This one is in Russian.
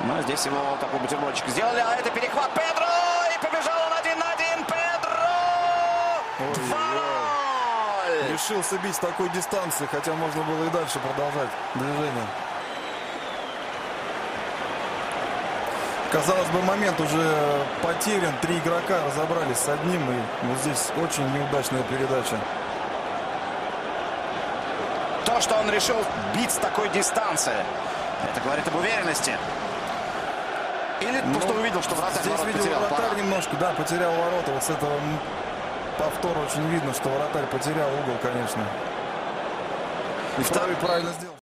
Но здесь его такой бутербродчик сделали, а это перехват Педро! И побежал он один на один, Педро! 2-0! Решился бить с такой дистанции, хотя можно было и дальше продолжать движение. Казалось бы, момент уже потерян. Три игрока разобрались с одним. И вот здесь очень неудачная передача. То, что он решил бить с такой дистанции, это говорит об уверенности. Или то, что увидел, что вратарь Здесь ворот видел потерял. вратарь Пора. немножко, да, потерял ворота. Вот с этого повтора очень видно, что вратарь потерял угол, конечно. И Втор- второй правильно сделал.